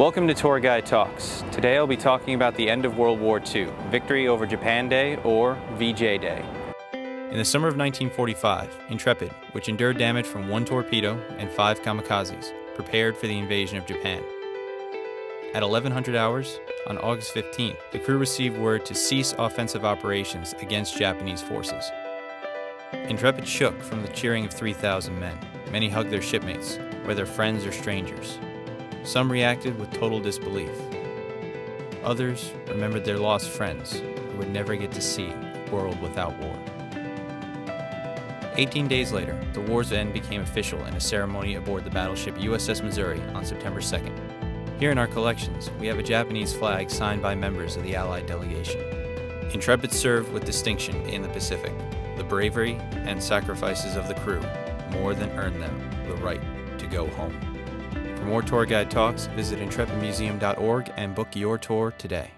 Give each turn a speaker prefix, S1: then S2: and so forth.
S1: Welcome to Tour Guide Talks. Today I'll be talking about the end of World War II, Victory over Japan Day, or VJ Day. In the summer of 1945, Intrepid, which endured damage from one torpedo and five kamikazes, prepared for the invasion of Japan. At 1100 hours, on August 15th, the crew received word to cease offensive operations against Japanese forces. Intrepid shook from the cheering of 3,000 men. Many hugged their shipmates, whether friends or strangers. Some reacted with total disbelief. Others remembered their lost friends who would never get to see a world without war. 18 days later, the war's end became official in a ceremony aboard the battleship USS Missouri on September 2nd. Here in our collections, we have a Japanese flag signed by members of the Allied delegation. Intrepid served with distinction in the Pacific. The bravery and sacrifices of the crew more than earned them the right to go home. For more tour guide talks, visit intrepidmuseum.org and book your tour today.